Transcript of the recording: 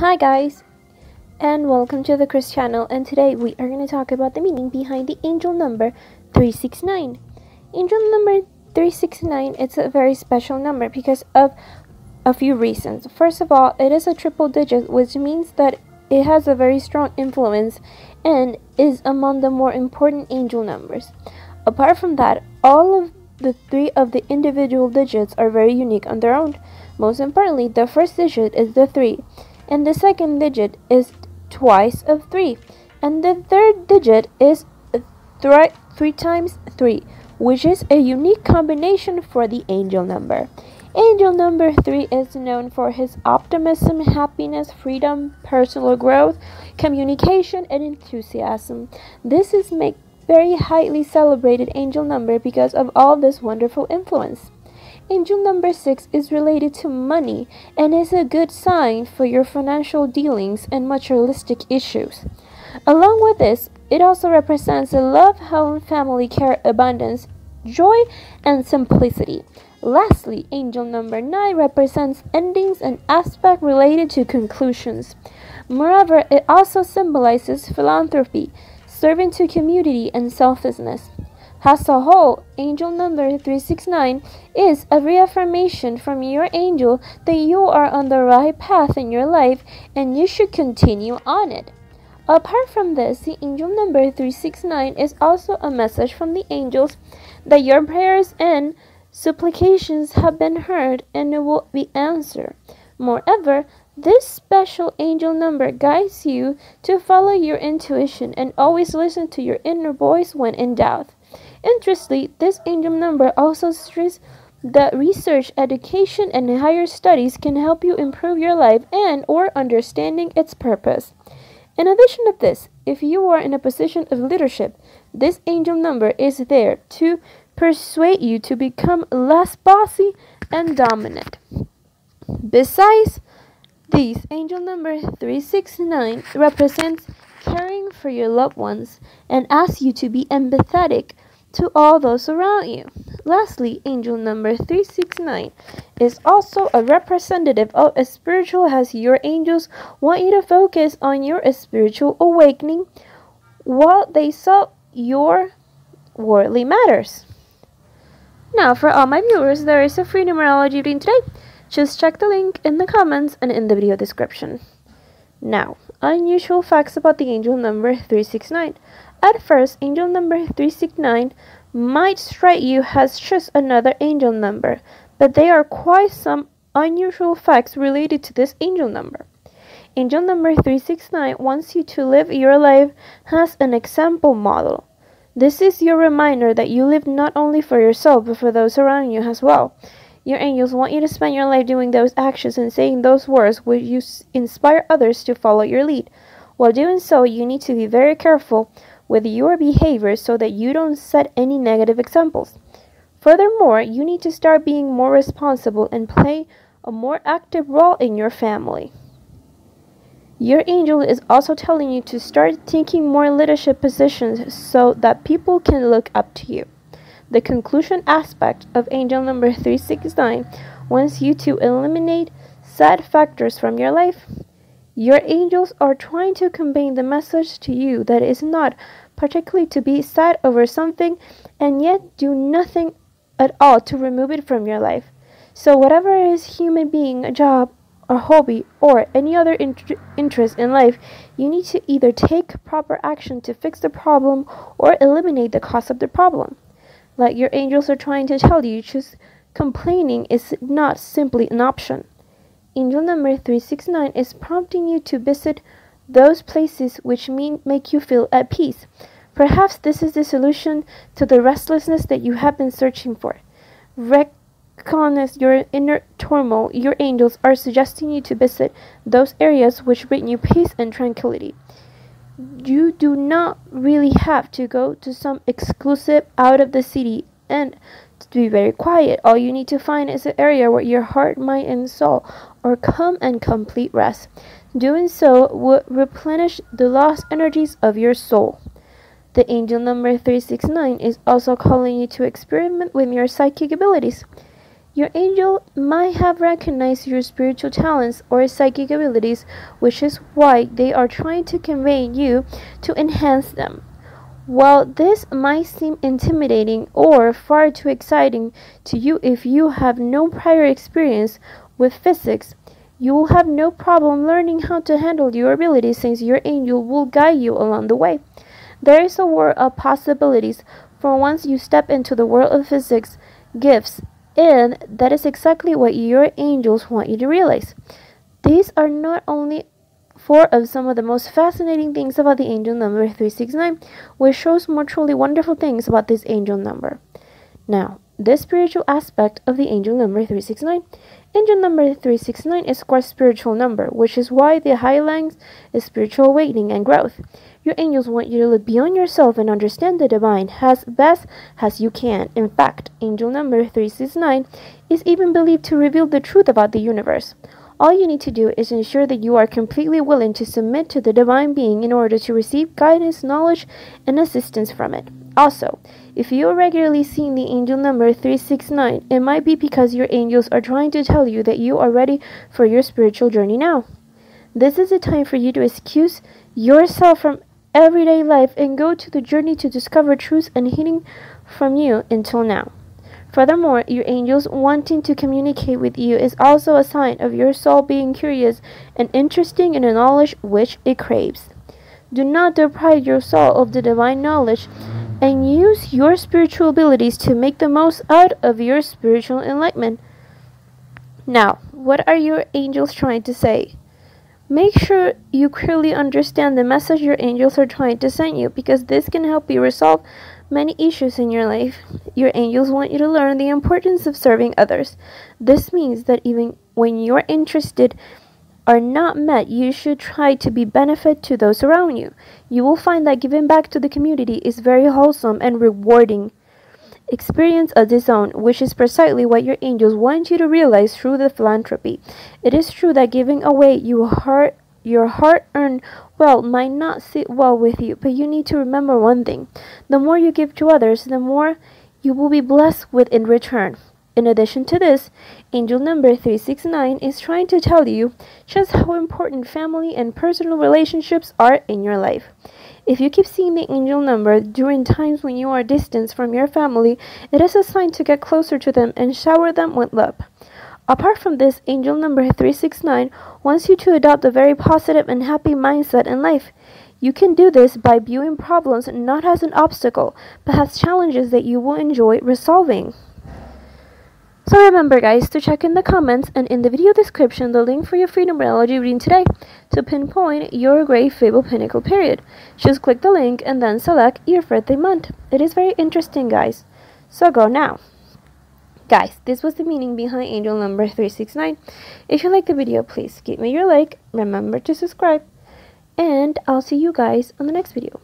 Hi guys and welcome to the Cris channel and today we are going to talk about the meaning behind the angel number 369. Angel number 369 it's a very special number because of a few reasons. First of all, it is a triple digit which means that it has a very strong influence and is among the more important angel numbers. Apart from that, all of the three of the individual digits are very unique on their own. Most importantly, the first digit is the 3 and the second digit is twice of 3 and the third digit is th 3 times 3 which is a unique combination for the angel number. Angel number 3 is known for his optimism, happiness, freedom, personal growth, communication, and enthusiasm. This is make very highly celebrated angel number because of all this wonderful influence. Angel number 6 is related to money and is a good sign for your financial dealings and materialistic issues. Along with this, it also represents a love, home, family care, abundance, joy, and simplicity. Lastly, angel number 9 represents endings and aspect related to conclusions. Moreover, it also symbolizes philanthropy, serving to community and selflessness. As a whole, angel number 369 is a reaffirmation from your angel that you are on the right path in your life and you should continue on it. Apart from this, the angel number 369 is also a message from the angels that your prayers and supplications have been heard and will be answered. Moreover, this special angel number guides you to follow your intuition and always listen to your inner voice when in doubt. Interestingly, this angel number also stresses that research, education, and higher studies can help you improve your life and or understanding its purpose. In addition to this, if you are in a position of leadership, this angel number is there to persuade you to become less bossy and dominant. Besides, these angel number 369 represents caring for your loved ones and asks you to be empathetic to all those around you. Lastly, angel number 369 is also a representative of a spiritual as your angels want you to focus on your spiritual awakening while they solve your worldly matters. Now, for all my viewers, there is a free numerology reading today. Just check the link in the comments and in the video description. Now, unusual facts about the angel number 369. At first, angel number 369 might strike you as just another angel number, but there are quite some unusual facts related to this angel number. Angel number 369 wants you to live your life as an example model. This is your reminder that you live not only for yourself but for those around you as well. Your angels want you to spend your life doing those actions and saying those words which you inspire others to follow your lead. While doing so, you need to be very careful with your behavior so that you don't set any negative examples. Furthermore, you need to start being more responsible and play a more active role in your family. Your angel is also telling you to start taking more leadership positions so that people can look up to you. The conclusion aspect of angel number 369 wants you to eliminate sad factors from your life your angels are trying to convey the message to you that is not particularly to be sad over something and yet do nothing at all to remove it from your life. So, whatever is human being, a job, a hobby, or any other int- interest in life, you need to either take proper action to fix the problem or eliminate the cause of the problem. Like your angels are trying to tell you, just complaining is not simply an option. Angel number 369 is prompting you to visit those places which mean, make you feel at peace. Perhaps this is the solution to the restlessness that you have been searching for. Recognize your inner turmoil. Your angels are suggesting you to visit those areas which bring you peace and tranquility. You do not really have to go to some exclusive out of the city and to be very quiet. All you need to find is an area where your heart, mind, and soul are calm and complete rest. Doing so would replenish the lost energies of your soul. The angel number 369 is also calling you to experiment with your psychic abilities. Your angel might have recognized your spiritual talents or psychic abilities, which is why they are trying to convey you to enhance them. While this might seem intimidating or far too exciting to you if you have no prior experience with physics, you will have no problem learning how to handle your abilities since your angel will guide you along the way. There is a world of possibilities for once you step into the world of physics, gifts, and that is exactly what your angels want you to realize. These are not only four of some of the most fascinating things about the angel number 369, which shows more truly wonderful things about this angel number. Now, this spiritual aspect of the angel number 369. Angel number 369 is quite spiritual number, which is why the highlights is spiritual awakening and growth. Your angels want you to look beyond yourself and understand the divine as best as you can. In fact, angel number 369 is even believed to reveal the truth about the universe. All you need to do is ensure that you are completely willing to submit to the divine being in order to receive guidance, knowledge, and assistance from it. Also, if you are regularly seeing the angel number 369, it might be because your angels are trying to tell you that you are ready for your spiritual journey now. This is a time for you to excuse yourself from everyday life and go to the journey to discover truth and healing from you until now. Furthermore, your angels wanting to communicate with you is also a sign of your soul being curious and interested in the knowledge which it craves. Do not deprive your soul of the divine knowledge and use your spiritual abilities to make the most out of your spiritual enlightenment. Now, what are your angels trying to say? Make sure you clearly understand the message your angels are trying to send you because this can help you resolve many issues in your life. Your angels want you to learn the importance of serving others. This means that even when your interests are not met, you should try to be benefit to those around you. You will find that giving back to the community is very wholesome and rewarding experience of this own, which is precisely what your angels want you to realize through the philanthropy. It is true that giving away your heart your hard-earned wealth might not sit well with you, but you need to remember one thing. The more you give to others, the more you will be blessed with in return. In addition to this, angel number 369 is trying to tell you just how important family and personal relationships are in your life. If you keep seeing the angel number during times when you are distant from your family, it is a sign to get closer to them and shower them with love. Apart from this, angel number 369 wants you to adopt a very positive and happy mindset in life. You can do this by viewing problems not as an obstacle, but as challenges that you will enjoy resolving. So remember guys to check in the comments and in the video description the link for your free numerology reading today to pinpoint your Great Fable Pinnacle period. Just click the link and then select your birthday month. It is very interesting guys. So go now. Guys, this was the meaning behind angel number 369. If you like the video, please give me your like, remember to subscribe, and I'll see you guys on the next video.